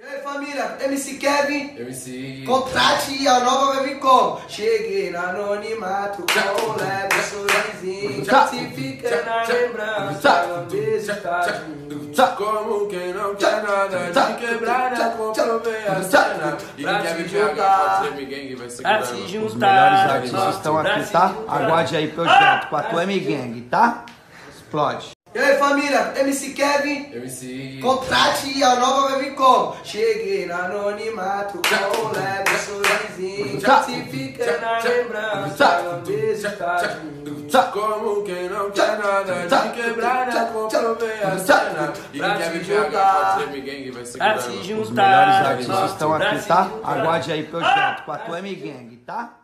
E aí família, MC Kevin, MC contrate a nova vai vir como? Cheguei no anonimato com um leve sorrisinho, se fica na lembrança, um beijo tá de mim. Como quem não quer nada de quebrada, comprovei a cena. E Pra quer me jogar, Gang, vai Pra segurando. se Os melhores artistas estão aqui, tá? Aguarde aí projeto com a tua M Gang, tá? Explode. E aí família, MC Kevin, MC Contrate a nova vai vir como? Cheguei no anonimato com um leve sorrisinho, se fica na lembrança, um beijo tá de mim. Como quem não quer nada de quebrada, comprovei a cena. E jogar, juntar. pode ser vai juntar, Os melhores artistas estão aqui, tá? Aguarde aí projeto com a tua M Gang, tá?